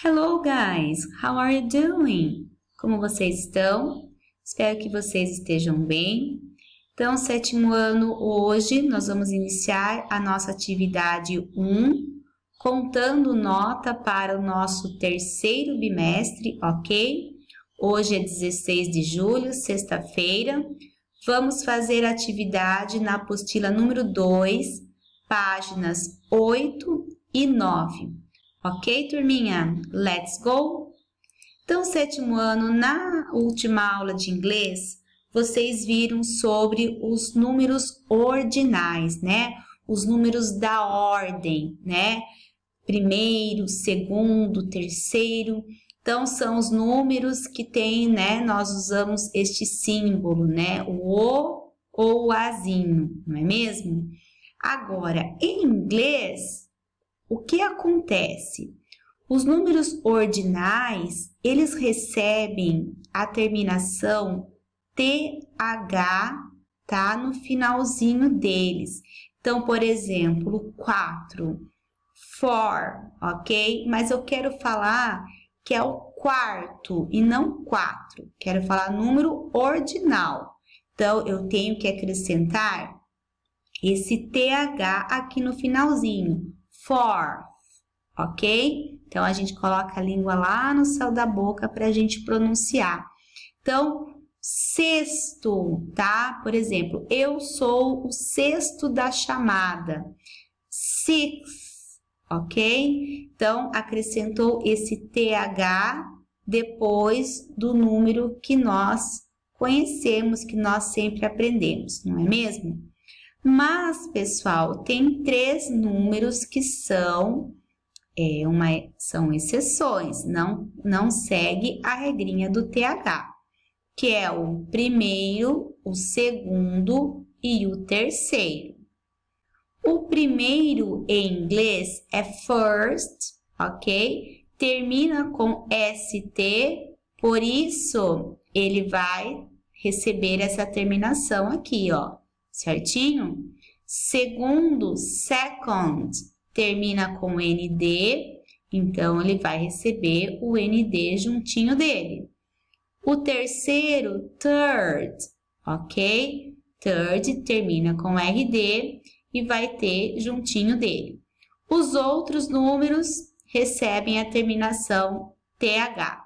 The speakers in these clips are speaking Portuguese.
Hello guys, how are you doing? Como vocês estão? Espero que vocês estejam bem. Então, sétimo ano, hoje nós vamos iniciar a nossa atividade 1, contando nota para o nosso terceiro bimestre, ok? Hoje é 16 de julho, sexta-feira. Vamos fazer a atividade na apostila número 2, páginas 8 e 9. Ok, turminha? Let's go! Então, sétimo ano, na última aula de inglês, vocês viram sobre os números ordinais, né? Os números da ordem, né? Primeiro, segundo, terceiro. Então, são os números que tem, né? Nós usamos este símbolo, né? O O ou o Azinho, não é mesmo? Agora, em inglês, o que acontece? Os números ordinais, eles recebem a terminação TH, tá? No finalzinho deles. Então, por exemplo, 4, for, ok? Mas eu quero falar que é o quarto e não 4. Quero falar número ordinal. Então, eu tenho que acrescentar esse TH aqui no finalzinho fourth, ok? Então, a gente coloca a língua lá no céu da boca para a gente pronunciar. Então, sexto, tá? Por exemplo, eu sou o sexto da chamada. Six, ok? Então, acrescentou esse TH depois do número que nós conhecemos, que nós sempre aprendemos, não é mesmo? Mas, pessoal, tem três números que são, é, uma, são exceções, não, não segue a regrinha do TH, que é o primeiro, o segundo e o terceiro. O primeiro em inglês é first, ok? Termina com ST, por isso ele vai receber essa terminação aqui, ó certinho? Segundo, second, termina com ND, então ele vai receber o ND juntinho dele. O terceiro, third, ok? Third termina com RD e vai ter juntinho dele. Os outros números recebem a terminação TH.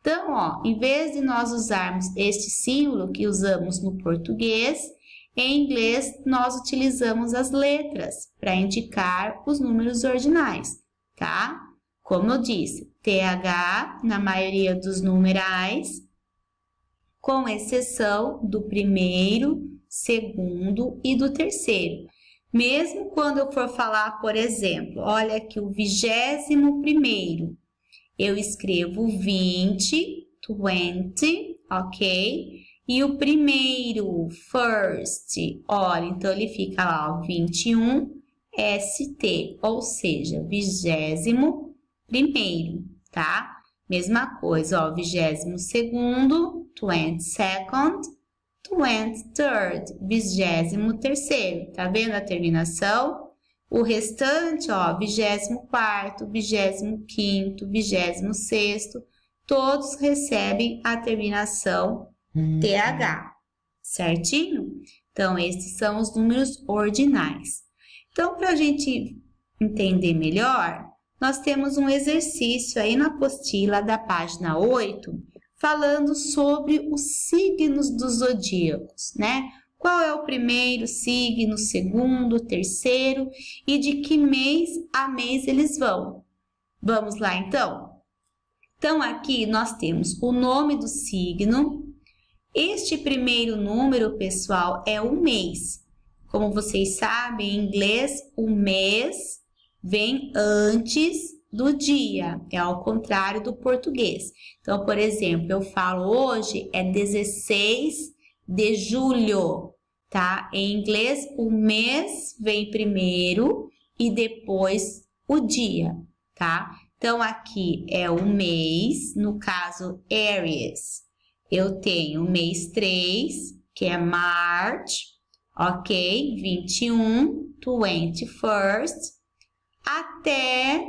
Então, ó, em vez de nós usarmos este símbolo que usamos no português, em inglês, nós utilizamos as letras para indicar os números ordinais, tá? Como eu disse, TH na maioria dos numerais, com exceção do primeiro, segundo e do terceiro. Mesmo quando eu for falar, por exemplo, olha aqui o vigésimo primeiro, eu escrevo 20, 20, ok? E o primeiro, first, olha, então ele fica lá, ó, 21 ST, ou seja, vigésimo primeiro, tá? Mesma coisa, ó, vigésimo segundo, twenty second, twenty third, vigésimo terceiro, tá vendo a terminação? O restante, ó, vigésimo quarto, vigésimo quinto, vigésimo sexto, todos recebem a terminação TH, certinho? Então, esses são os números ordinais. Então, para a gente entender melhor, nós temos um exercício aí na apostila da página 8, falando sobre os signos dos zodíacos, né? Qual é o primeiro signo, segundo, terceiro e de que mês a mês eles vão. Vamos lá, então? Então, aqui nós temos o nome do signo, este primeiro número, pessoal, é o mês. Como vocês sabem, em inglês, o mês vem antes do dia, é ao contrário do português. Então, por exemplo, eu falo hoje é 16 de julho, tá? Em inglês, o mês vem primeiro e depois o dia, tá? Então, aqui é o mês, no caso, Aries eu tenho mês 3, que é March, ok? 21, 21st, até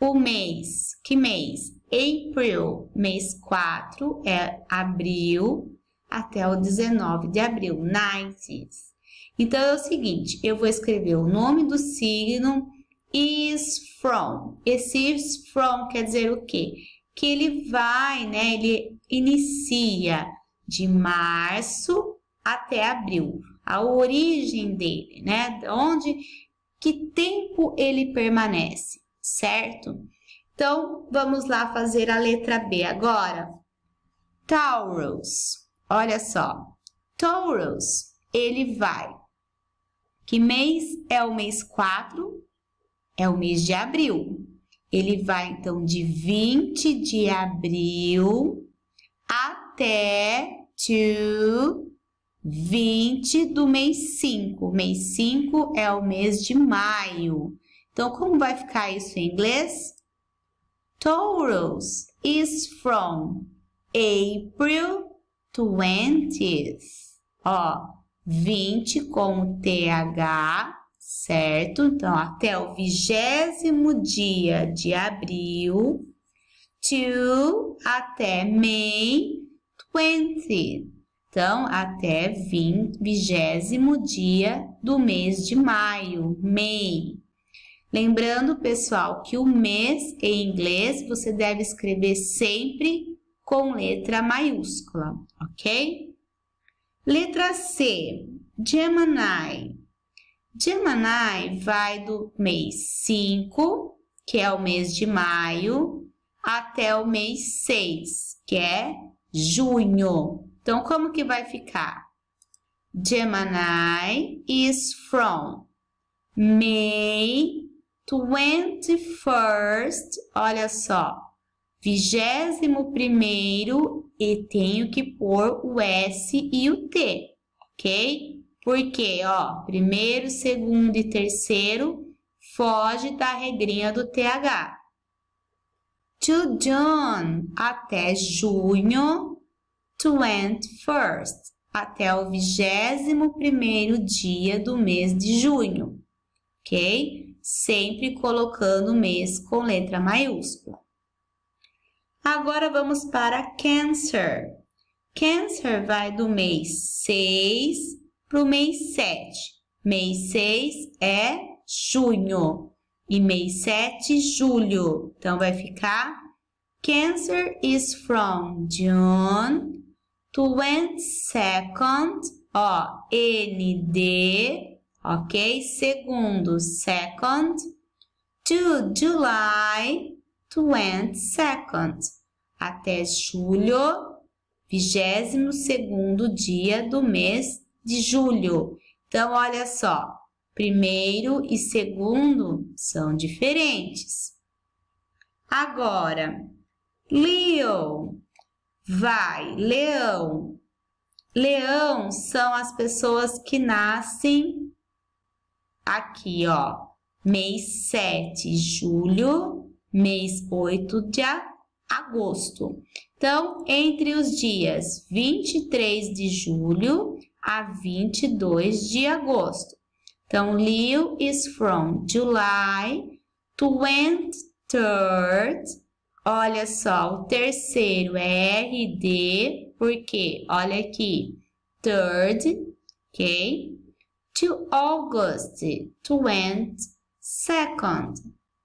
o mês. Que mês? April. Mês 4 é abril até o 19 de abril. 90s. Então é o seguinte, eu vou escrever o nome do signo is from. Esse is from quer dizer o quê? Que ele vai, né? Ele inicia de março até abril. A origem dele, né? Onde, que tempo ele permanece, certo? Então, vamos lá fazer a letra B agora. Taurus. Olha só. Taurus, ele vai. Que mês é o mês 4? É o mês de abril. Ele vai, então, de 20 de abril até to 20 do mês 5. Mês 5 é o mês de maio. Então, como vai ficar isso em inglês? Taurus is from April 20th. Ó, 20 com TH, certo? Então, até o vigésimo dia de abril, to até May 20. Então, até vigésimo dia do mês de maio, May. Lembrando, pessoal, que o mês em inglês você deve escrever sempre com letra maiúscula, ok? Letra C, Gemini. Gemini vai do mês 5, que é o mês de maio, até o mês 6, que é junho. Então, como que vai ficar? Gemini is from May 21st, olha só, vigésimo primeiro e tenho que pôr o S e o T, ok? Porque, ó, primeiro, segundo e terceiro foge da regrinha do TH. To June, até junho 21st, até o vigésimo primeiro dia do mês de junho, ok? Sempre colocando mês com letra maiúscula. Agora vamos para Cancer. Cancer vai do mês 6 para o mês 7. Mês 6 é junho e mês 7, julho. Então, vai ficar Cancer is from June 22nd, ó, ND, ok? Segundo, second, to July 22nd, até julho, vigésimo segundo dia do mês de julho. Então, olha só, primeiro e segundo são diferentes. Agora, Leo, Vai, leão. Leão são as pessoas que nascem aqui, ó. Mês 7, julho, mês 8 de agosto. Então, entre os dias 23 de julho a 22 de agosto. Então, Leo is from July 23rd Olha só, o terceiro é RD, porque, olha aqui, third, ok? To August, 22nd,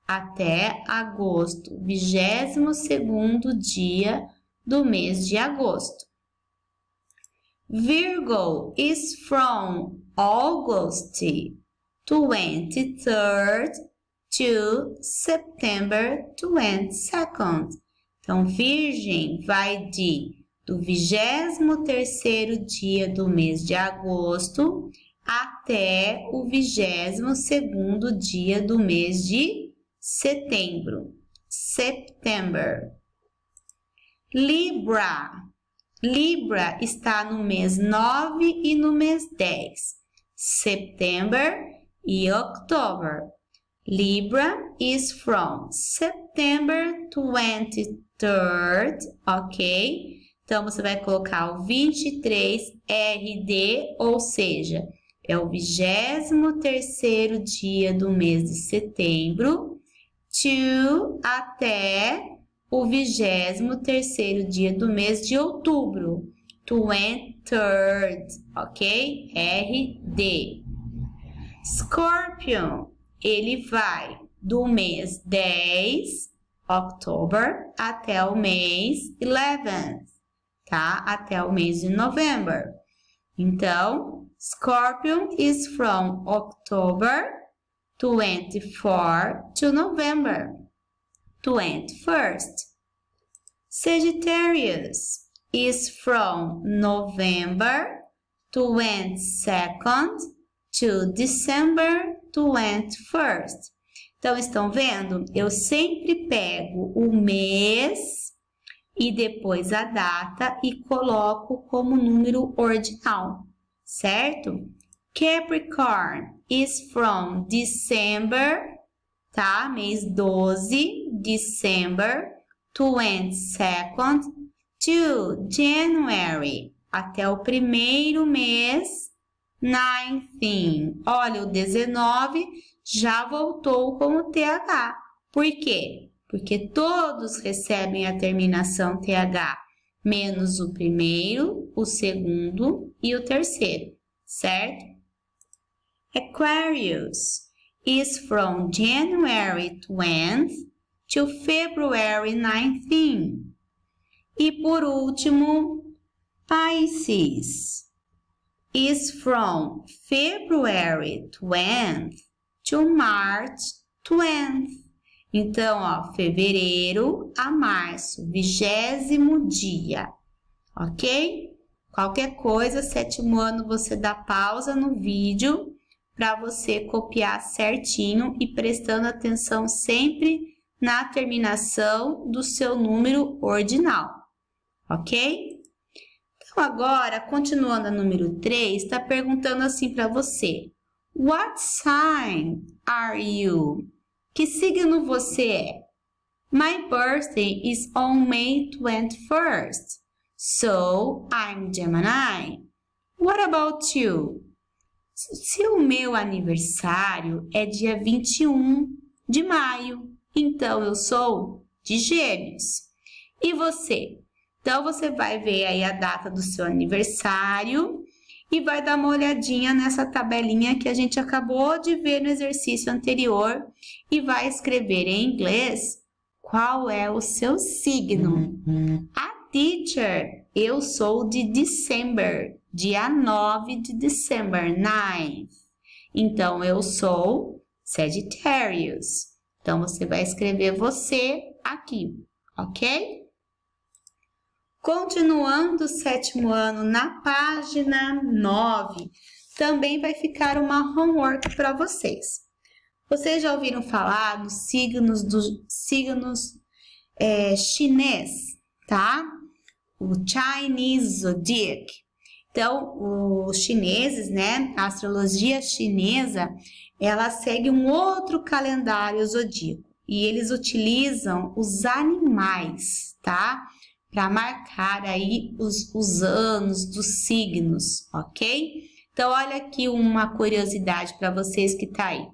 até agosto, vigésimo segundo dia do mês de agosto. Virgo is from August 23rd to September 22nd. Então, Virgem vai de do 23º dia do mês de agosto até o 22º dia do mês de setembro. September. Libra. Libra está no mês 9 e no mês 10. September e October. Libra is from September 23rd, ok? Então, você vai colocar o 23 RD, ou seja, é o 23º dia do mês de setembro, to até o vigésimo terceiro dia do mês de outubro. 23rd, ok? RD. Scorpion, ele vai do mês 10, October, até o mês 11, tá? Até o mês de November. Então, Scorpion is from October 24 to November 21st. Sagittarius is from November 22nd to December 21st. Então, estão vendo? Eu sempre pego o mês e depois a data e coloco como número ordinal, certo? Capricorn is from December, tá? Mês 12, December 22nd to January, até o primeiro mês 19. Olha, o 19 já voltou com o TH. Por quê? Porque todos recebem a terminação TH, menos o primeiro, o segundo e o terceiro, certo? Aquarius is from January 20th to February 19. E por último, Pisces is from February 20th to March 20th. Então, ó, fevereiro a março, vigésimo dia, ok? Qualquer coisa, sétimo ano, você dá pausa no vídeo para você copiar certinho e prestando atenção sempre na terminação do seu número ordinal, ok? Então, agora, continuando a número 3, está perguntando assim para você. What sign are you? Que signo você é? My birthday is on May 21st, so I'm Gemini. What about you? Se o meu aniversário é dia 21 de maio, então eu sou de Gêmeos. E você? Então você vai ver aí a data do seu aniversário e vai dar uma olhadinha nessa tabelinha que a gente acabou de ver no exercício anterior e vai escrever em inglês qual é o seu signo. Uhum. A teacher, eu sou de December dia 9 de dezembro, 9. Então, eu sou Sagittarius. Então, você vai escrever você aqui, ok? Continuando o sétimo ano, na página 9, também vai ficar uma homework para vocês. Vocês já ouviram falar dos signos dos signos é, chinês, tá? O Chinese Zodiac. Então, os chineses, né, a astrologia chinesa, ela segue um outro calendário zodíaco e eles utilizam os animais, tá? Para marcar aí os, os anos dos signos, ok? Então, olha aqui uma curiosidade para vocês que tá aí.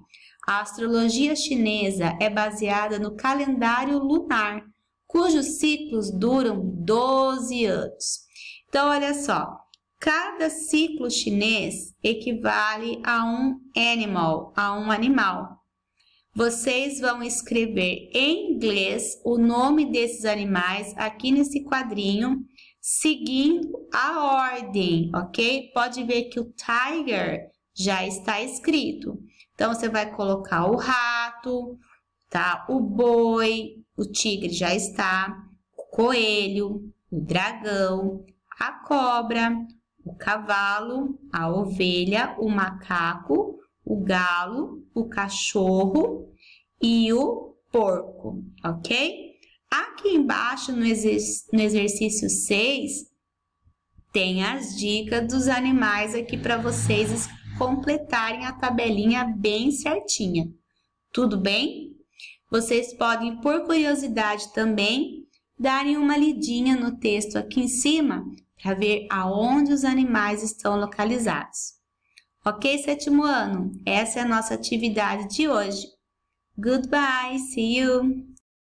A astrologia chinesa é baseada no calendário lunar, cujos ciclos duram 12 anos. Então, olha só, Cada ciclo chinês equivale a um animal, a um animal. Vocês vão escrever em inglês o nome desses animais aqui nesse quadrinho, seguindo a ordem, ok? Pode ver que o tiger já está escrito. Então, você vai colocar o rato, tá? O boi, o tigre já está, o coelho, o dragão, a cobra, o cavalo, a ovelha, o macaco, o galo, o cachorro e o porco, ok? Aqui embaixo no, no exercício 6 tem as dicas dos animais aqui para vocês completarem a tabelinha bem certinha. Tudo bem? Vocês podem, por curiosidade também, darem uma lidinha no texto aqui em cima para ver aonde os animais estão localizados. Ok, sétimo ano? Essa é a nossa atividade de hoje. Goodbye, see you!